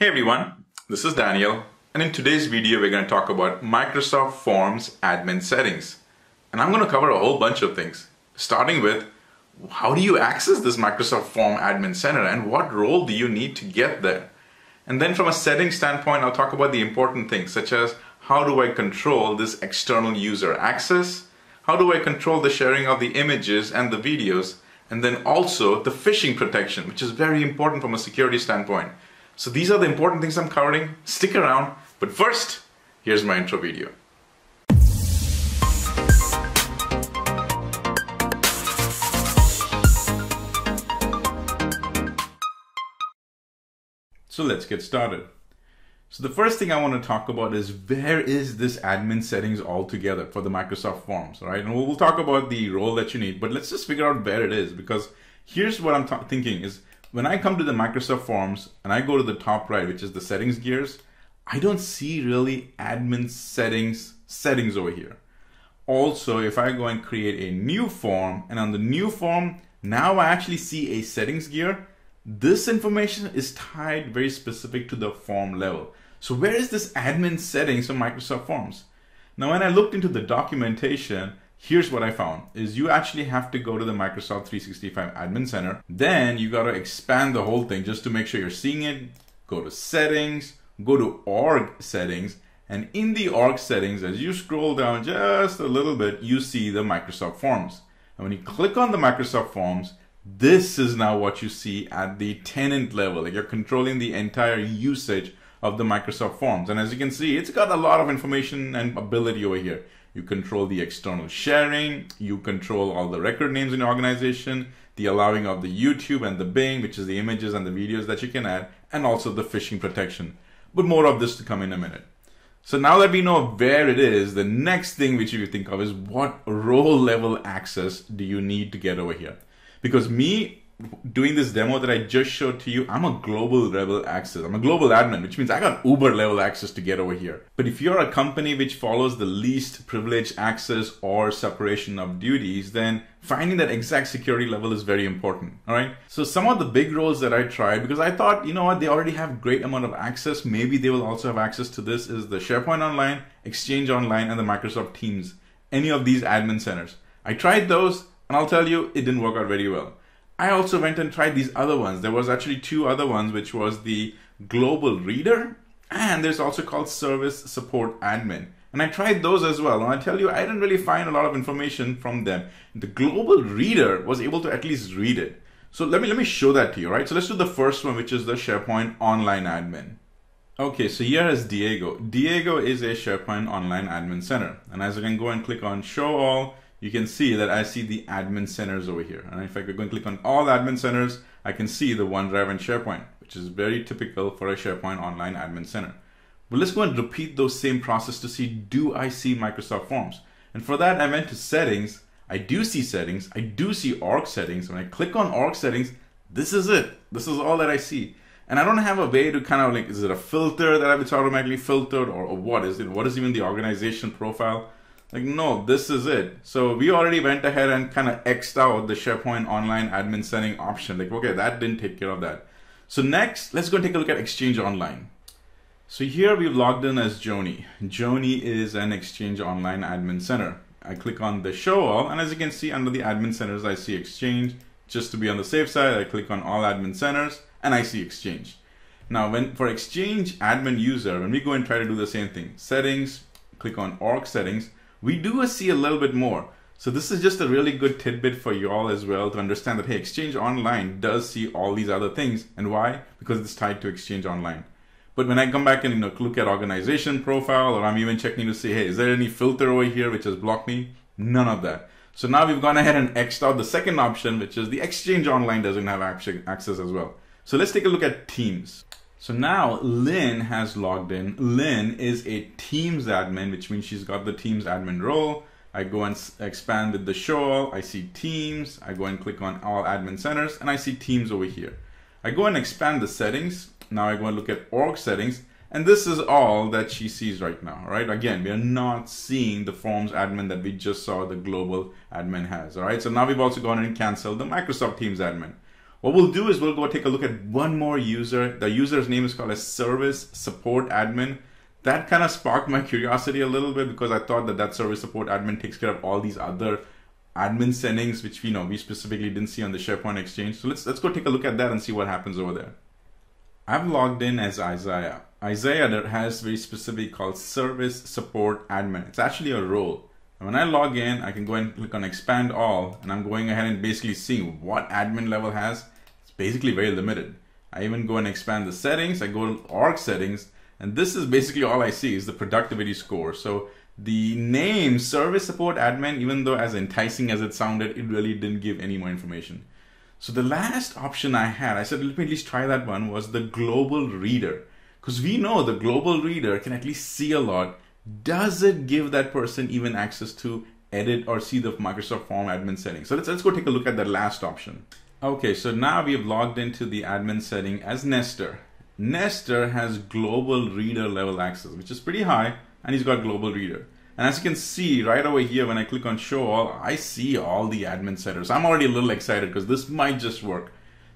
Hey everyone, this is Daniel, and in today's video we're going to talk about Microsoft Forms admin settings. And I'm going to cover a whole bunch of things, starting with how do you access this Microsoft Form Admin Center and what role do you need to get there? And then from a setting standpoint, I'll talk about the important things such as how do I control this external user access? How do I control the sharing of the images and the videos? And then also the phishing protection, which is very important from a security standpoint. So these are the important things I'm covering. Stick around. But first, here's my intro video. So let's get started. So the first thing I want to talk about is where is this admin settings altogether for the Microsoft Forms, right? And we'll talk about the role that you need, but let's just figure out where it is because here's what I'm thinking is when I come to the Microsoft Forms and I go to the top right, which is the settings gears, I don't see really admin settings settings over here. Also, if I go and create a new form and on the new form, now I actually see a settings gear. This information is tied very specific to the form level. So where is this admin settings for Microsoft Forms? Now, when I looked into the documentation, here's what I found is you actually have to go to the Microsoft 365 Admin Center. Then you got to expand the whole thing just to make sure you're seeing it. Go to settings, go to org settings, and in the org settings, as you scroll down just a little bit, you see the Microsoft Forms. And when you click on the Microsoft Forms, this is now what you see at the tenant level. Like you're controlling the entire usage of the Microsoft Forms. And as you can see, it's got a lot of information and ability over here. You control the external sharing. You control all the record names in your organization, the allowing of the YouTube and the Bing, which is the images and the videos that you can add, and also the phishing protection. But more of this to come in a minute. So now that we know where it is, the next thing which you think of is what role level access do you need to get over here? Because me, doing this demo that I just showed to you, I'm a global level access. I'm a global admin, which means I got Uber level access to get over here. But if you're a company which follows the least privilege access or separation of duties, then finding that exact security level is very important. All right. So some of the big roles that I tried, because I thought, you know what, they already have great amount of access. Maybe they will also have access to this is the SharePoint Online, Exchange Online, and the Microsoft Teams. Any of these admin centers. I tried those and I'll tell you, it didn't work out very well. I also went and tried these other ones. There was actually two other ones, which was the Global Reader, and there's also called Service Support Admin. And I tried those as well. And I tell you, I didn't really find a lot of information from them. The Global Reader was able to at least read it. So let me let me show that to you, right? So let's do the first one, which is the SharePoint Online Admin. Okay, so here is Diego. Diego is a SharePoint Online Admin Center. And as I can go and click on Show All, you can see that I see the admin centers over here. And if I go and click on all admin centers, I can see the OneDrive and SharePoint, which is very typical for a SharePoint online admin center. But let's go and repeat those same process to see, do I see Microsoft Forms? And for that, I went to settings. I do see settings. I do see org settings. When I click on org settings, this is it. This is all that I see. And I don't have a way to kind of like, is it a filter that it's automatically filtered or, or what is it? What is even the organization profile? Like, no, this is it. So we already went ahead and kind of X'd out the SharePoint online admin setting option. Like, okay, that didn't take care of that. So next, let's go take a look at Exchange Online. So here we've logged in as Joni. Joni is an Exchange Online admin center. I click on the show all, and as you can see under the admin centers, I see Exchange. Just to be on the safe side, I click on all admin centers, and I see Exchange. Now, when for Exchange admin user, when we go and try to do the same thing, settings, click on org settings, we do see a little bit more. So this is just a really good tidbit for you all as well to understand that, hey, Exchange Online does see all these other things. And why? Because it's tied to Exchange Online. But when I come back and you know, look at organization profile, or I'm even checking to see, hey, is there any filter over here which has blocked me? None of that. So now we've gone ahead and Xed out the second option, which is the Exchange Online doesn't have access as well. So let's take a look at Teams. So now Lynn has logged in. Lynn is a Teams admin, which means she's got the Teams admin role. I go and expand with the show. I see Teams. I go and click on all admin centers and I see Teams over here. I go and expand the settings. Now I go and look at org settings and this is all that she sees right now, right? Again, we are not seeing the forms admin that we just saw the global admin has, all right? So now we've also gone and canceled the Microsoft Teams admin. What we'll do is we'll go take a look at one more user. The user's name is called a service support admin. That kind of sparked my curiosity a little bit because I thought that that service support admin takes care of all these other admin settings, which we know we specifically didn't see on the SharePoint Exchange. So let's let's go take a look at that and see what happens over there. I've logged in as Isaiah. Isaiah that has very specific called service support admin. It's actually a role. And when I log in, I can go and click on expand all, and I'm going ahead and basically seeing what admin level has. It's basically very limited. I even go and expand the settings. I go to org settings, and this is basically all I see is the productivity score. So the name service support admin, even though as enticing as it sounded, it really didn't give any more information. So the last option I had, I said, let me at least try that one, was the global reader. Because we know the global reader can at least see a lot. Does it give that person even access to edit or see the Microsoft Form admin settings? So let's, let's go take a look at that last option. Okay, so now we have logged into the admin setting as Nestor. Nestor has global reader level access, which is pretty high, and he's got global reader. And as you can see right over here, when I click on show all, I see all the admin settings. I'm already a little excited because this might just work.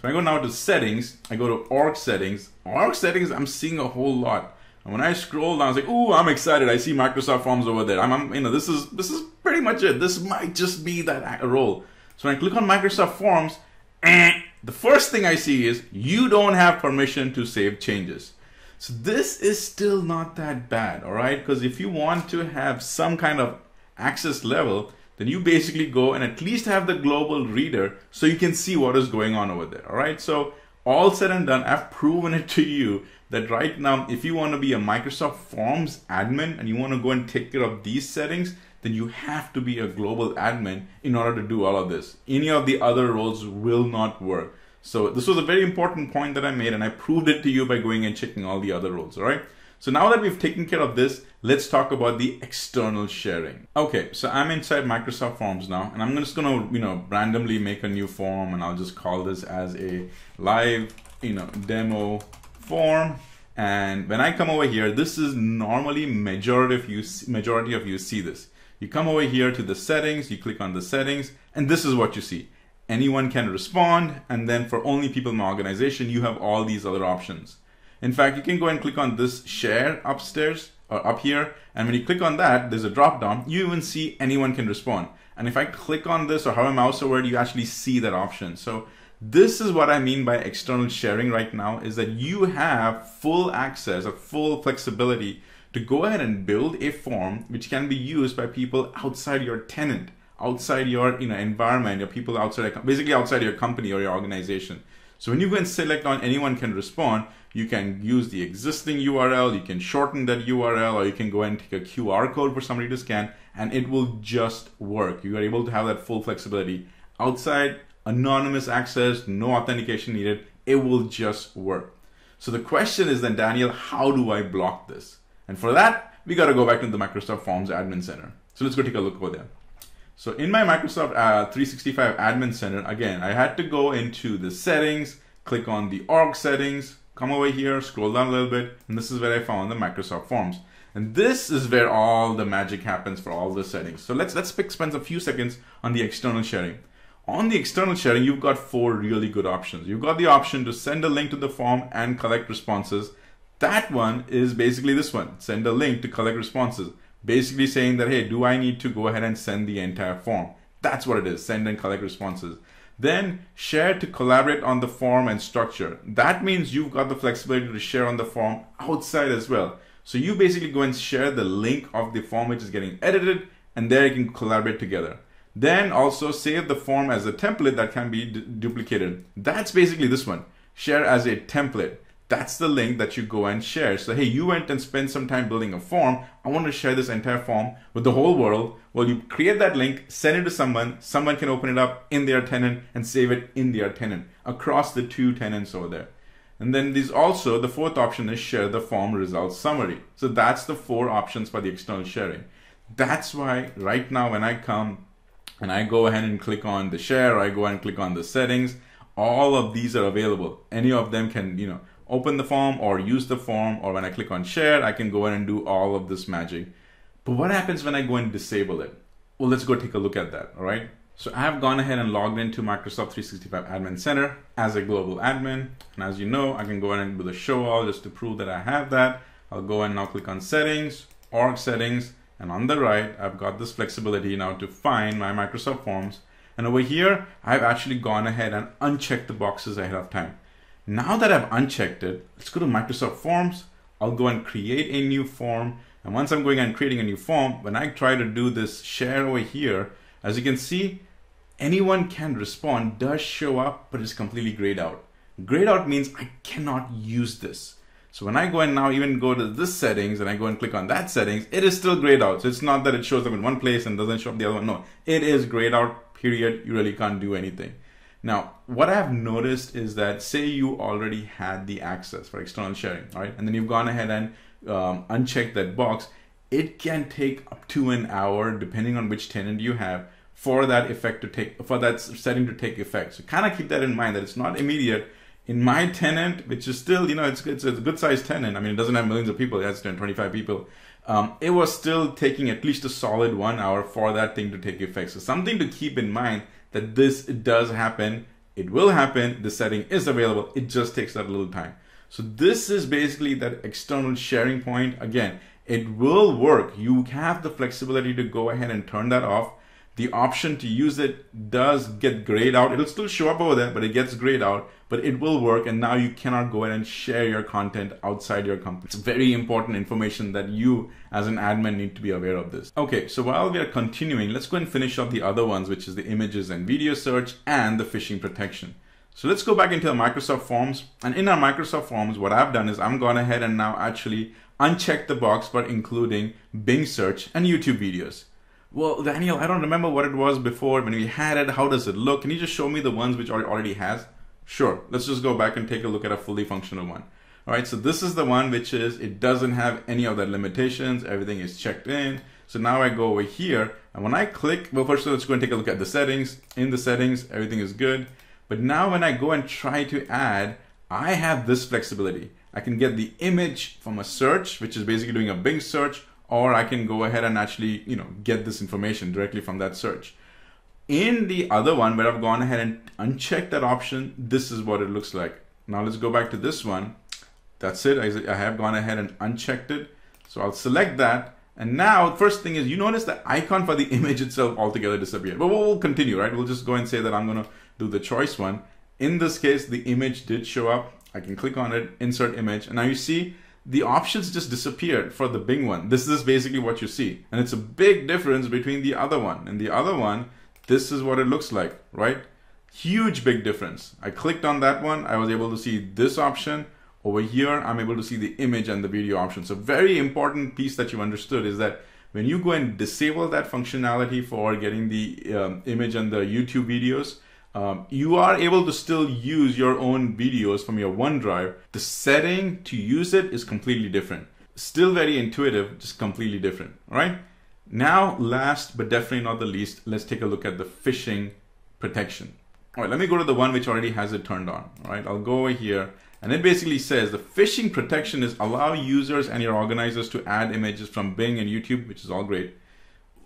So I go now to settings, I go to org settings. Org settings, I'm seeing a whole lot. And when I scroll down, I was like, "Ooh, I'm excited! I see Microsoft Forms over there. I'm, I'm, you know, this is this is pretty much it. This might just be that role." So when I click on Microsoft Forms, eh, the first thing I see is you don't have permission to save changes. So this is still not that bad, all right? Because if you want to have some kind of access level, then you basically go and at least have the global reader so you can see what is going on over there, all right? So all said and done, I've proven it to you that right now, if you want to be a Microsoft Forms admin and you want to go and take care of these settings, then you have to be a global admin in order to do all of this. Any of the other roles will not work. So this was a very important point that I made and I proved it to you by going and checking all the other roles, all right? So now that we've taken care of this, let's talk about the external sharing. Okay, so I'm inside Microsoft Forms now, and I'm just gonna, you know, randomly make a new form, and I'll just call this as a live, you know, demo form. And when I come over here, this is normally majority of you majority of you see this. You come over here to the settings, you click on the settings, and this is what you see anyone can respond. And then for only people in my organization, you have all these other options. In fact, you can go and click on this share upstairs or up here. And when you click on that, there's a drop down. You even see anyone can respond. And if I click on this or hover mouse over it, you actually see that option. So this is what I mean by external sharing right now is that you have full access or full flexibility to go ahead and build a form which can be used by people outside your tenant outside your you know environment, your people outside, basically outside your company or your organization. So when you go and select on anyone can respond, you can use the existing URL, you can shorten that URL, or you can go and take a QR code for somebody to scan, and it will just work. You are able to have that full flexibility. Outside, anonymous access, no authentication needed, it will just work. So the question is then, Daniel, how do I block this? And for that, we got to go back to the Microsoft Forms Admin Center. So let's go take a look over there. So in my Microsoft uh, 365 Admin Center, again, I had to go into the settings, click on the org settings, come over here, scroll down a little bit, and this is where I found the Microsoft Forms. And this is where all the magic happens for all the settings. So let's let's spend a few seconds on the external sharing. On the external sharing, you've got four really good options. You've got the option to send a link to the form and collect responses. That one is basically this one, send a link to collect responses basically saying that, hey, do I need to go ahead and send the entire form? That's what it is, send and collect responses. Then share to collaborate on the form and structure. That means you've got the flexibility to share on the form outside as well. So you basically go and share the link of the form which is getting edited and there you can collaborate together. Then also save the form as a template that can be duplicated. That's basically this one. Share as a template that's the link that you go and share. So, hey, you went and spent some time building a form. I want to share this entire form with the whole world. Well, you create that link, send it to someone. Someone can open it up in their tenant and save it in their tenant across the two tenants over there. And then there's also the fourth option is share the form results summary. So that's the four options for the external sharing. That's why right now when I come and I go ahead and click on the share, I go and click on the settings, all of these are available. Any of them can, you know, open the form or use the form or when I click on share, I can go in and do all of this magic. But what happens when I go and disable it? Well, let's go take a look at that, all right? So I have gone ahead and logged into Microsoft 365 Admin Center as a global admin. And as you know, I can go ahead and do the show all just to prove that I have that. I'll go and now click on settings, org settings, and on the right, I've got this flexibility now to find my Microsoft Forms. And over here, I've actually gone ahead and unchecked the boxes ahead of time. Now that I've unchecked it, let's go to Microsoft Forms. I'll go and create a new form. And once I'm going and creating a new form, when I try to do this share over here, as you can see, anyone can respond does show up, but it's completely grayed out. Grayed out means I cannot use this. So when I go and now even go to this settings and I go and click on that settings, it is still grayed out. So it's not that it shows up in one place and doesn't show up the other one. No, it is grayed out, period. You really can't do anything. Now, what I've noticed is that say you already had the access for external sharing, right? And then you've gone ahead and um, unchecked that box. It can take up to an hour, depending on which tenant you have, for that effect to take, for that setting to take effect. So kind of keep that in mind that it's not immediate in my tenant, which is still, you know, it's, it's a good sized tenant. I mean, it doesn't have millions of people. It has 10, 25 people. Um, it was still taking at least a solid one hour for that thing to take effect. So something to keep in mind that this does happen. It will happen. The setting is available. It just takes that little time. So this is basically that external sharing point. Again, it will work. You have the flexibility to go ahead and turn that off the option to use it does get grayed out. It'll still show up over there, but it gets grayed out, but it will work. And now you cannot go ahead and share your content outside your company. It's very important information that you as an admin need to be aware of this. Okay, so while we are continuing, let's go and finish up the other ones, which is the images and video search and the phishing protection. So let's go back into the Microsoft Forms. And in our Microsoft Forms, what I've done is I'm gone ahead and now actually unchecked the box for including Bing search and YouTube videos. Well, Daniel, I don't remember what it was before when we had it. How does it look? Can you just show me the ones which already has? Sure. Let's just go back and take a look at a fully functional one. All right. So this is the one which is, it doesn't have any of that limitations. Everything is checked in. So now I go over here and when I click, well, first of all, let's go and take a look at the settings. In the settings, everything is good. But now when I go and try to add, I have this flexibility. I can get the image from a search, which is basically doing a Bing search, or I can go ahead and actually, you know, get this information directly from that search. In the other one where I've gone ahead and unchecked that option, this is what it looks like. Now let's go back to this one. That's it. I I have gone ahead and unchecked it. So I'll select that. And now, first thing is, you notice the icon for the image itself altogether disappeared. But we'll continue, right? We'll just go and say that I'm to do the choice one. In this case, the image did show up. I can click on it, insert image. And now you see the options just disappeared for the Bing one. This is basically what you see. And it's a big difference between the other one. And the other one, this is what it looks like, right? Huge big difference. I clicked on that one. I was able to see this option. Over here, I'm able to see the image and the video option. So very important piece that you understood is that when you go and disable that functionality for getting the um, image and the YouTube videos, um, you are able to still use your own videos from your OneDrive. The setting to use it is completely different. Still very intuitive, just completely different. Right. Now, last but definitely not the least, let's take a look at the phishing protection. All right, let me go to the one which already has it turned on. All right, I'll go over here and it basically says the phishing protection is allow users and your organizers to add images from Bing and YouTube, which is all great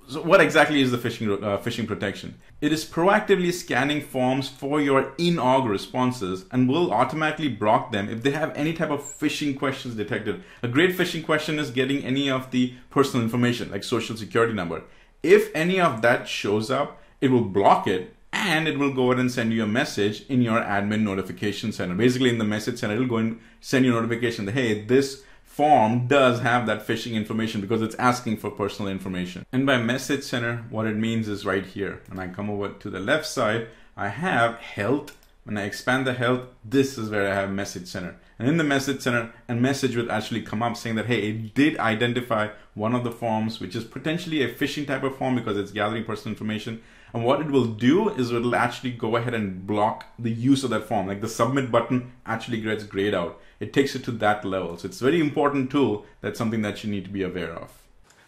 so what exactly is the phishing, uh, phishing protection? It is proactively scanning forms for your in-org responses and will automatically block them if they have any type of phishing questions detected. A great phishing question is getting any of the personal information like social security number. If any of that shows up, it will block it and it will go ahead and send you a message in your admin notification center. Basically in the message center, it'll go and send you a notification that, hey, this form does have that phishing information because it's asking for personal information. And by message center, what it means is right here. When I come over to the left side, I have health. When I expand the health, this is where I have message center. And in the message center, a message will actually come up saying that, hey, it did identify one of the forms, which is potentially a phishing type of form because it's gathering personal information. And what it will do is it'll actually go ahead and block the use of that form. Like the submit button actually gets grayed out it takes it to that level. So it's a very important tool. That's something that you need to be aware of.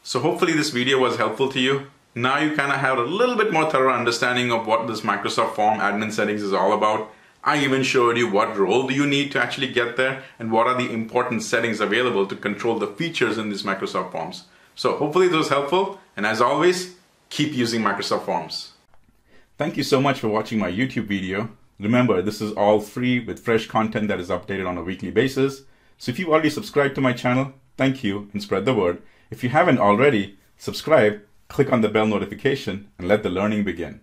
So hopefully this video was helpful to you. Now you kind of have a little bit more thorough understanding of what this Microsoft Form admin settings is all about. I even showed you what role do you need to actually get there and what are the important settings available to control the features in these Microsoft Forms. So hopefully was helpful and as always, keep using Microsoft Forms. Thank you so much for watching my YouTube video. Remember, this is all free with fresh content that is updated on a weekly basis. So if you've already subscribed to my channel, thank you and spread the word. If you haven't already, subscribe, click on the bell notification, and let the learning begin.